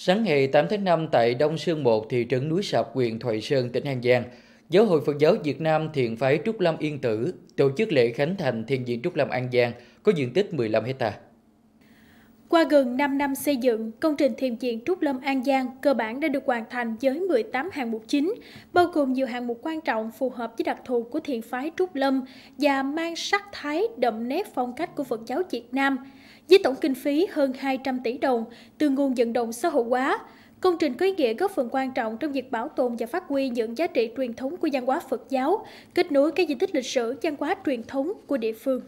Sáng ngày 8 tháng 5 tại Đông Sơn 1, thị trấn Núi Sập, huyện Thoại Sơn, tỉnh An Giang, Giáo hội Phật giáo Việt Nam Thiện phái Trúc Lâm Yên Tử tổ chức lễ khánh thành Thiền viện Trúc Lâm An Giang có diện tích 15 hectare. Qua gần 5 năm xây dựng, công trình thiền viện Trúc Lâm An Giang cơ bản đã được hoàn thành với 18 hạng mục chính, bao gồm nhiều hạng mục quan trọng phù hợp với đặc thù của thiền phái Trúc Lâm và mang sắc thái đậm nét phong cách của Phật giáo Việt Nam. Với tổng kinh phí hơn 200 tỷ đồng từ nguồn vận động xã hội hóa, Công trình có ý nghĩa góp phần quan trọng trong việc bảo tồn và phát huy những giá trị truyền thống của văn hóa Phật giáo, kết nối các di tích lịch sử văn hóa truyền thống của địa phương.